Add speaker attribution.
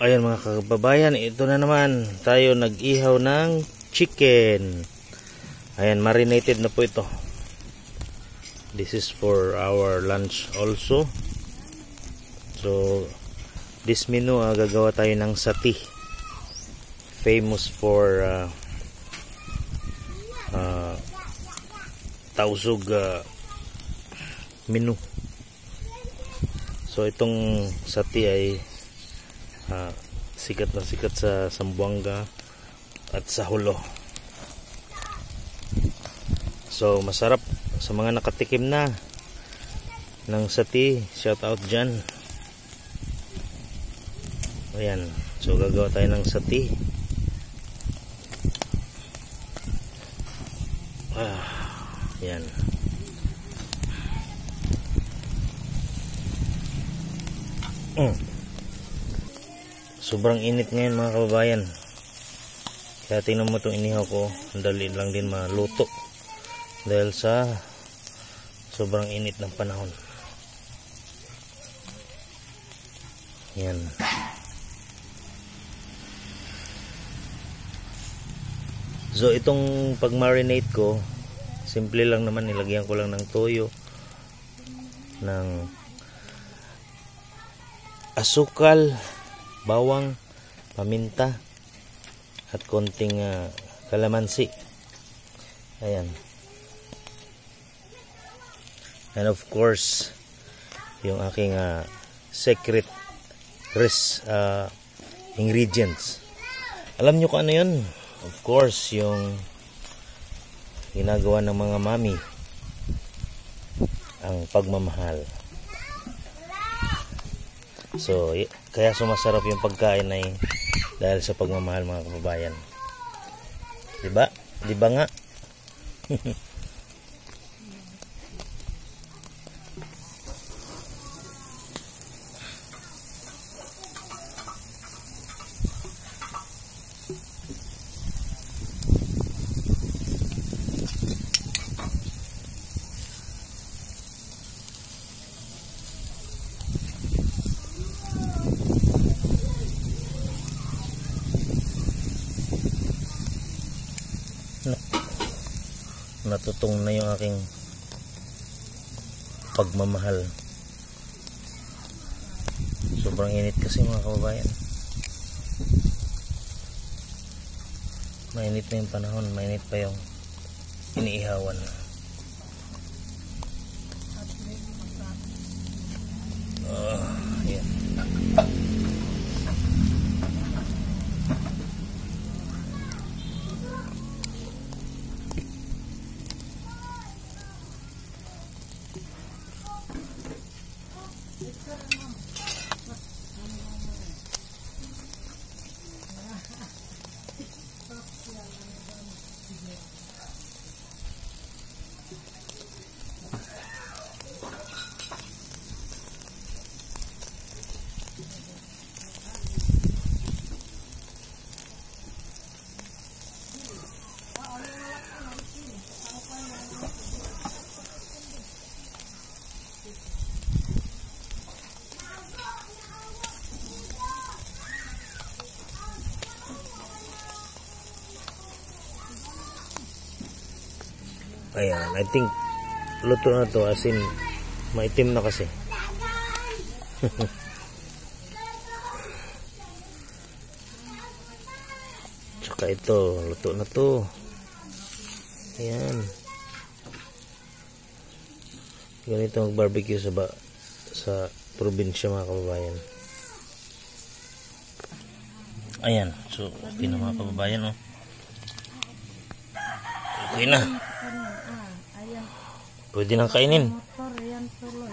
Speaker 1: Ayan mga kababayan, ito na naman. Tayo nag-ihaw ng chicken. Ayan, marinated na po ito. This is for our lunch also. So, this menu, uh, gagawa tayo ng sati. Famous for uh, uh, tausog uh, menu. So, itong sati ay uh, sikat na sikat sa Sambuanga at sa Hulo. So masarap sa mga nakatikim na ng sati, shout out dyan. Ayan, so gagawa tayo ng sati. Ah, yan. Mm. Sobrang init ngayon mga kababayan. Kaya tingnan mo itong inihaw ko. Dali lang din maluto. Dahil sa sobrang init ng panahon. Yan. So itong pag marinate ko, simple lang naman nilagyan ko lang ng toyo ng asukal bawang, paminta, at konting uh, kalamansi. Ayan. And of course, yung aking uh, secret res, uh, ingredients. Alam nyo kung ano yun? Of course, yung ginagawa ng mga mami ang pagmamahal. So, kaya sumasarap yung pagkain ay dahil sa pagmamahal mga kababayan. 'Di ba? 'Di ba nga? natutong na yung aking pagmamahal. Sobrang init kasi mga kababayan. Mainit na yung panahon mainit pa yung iniihawan. uh, Ayan, I think luto na to as in maitim na kasi. Tsaka ito, luto na to. Ayan. Ganito mag-barbecue sa ba sa probinsya mga kababayan. Ayan, so okay na mga kababayan oh. Okay na. Pwede nang kainin.
Speaker 2: Motor yan tuloy.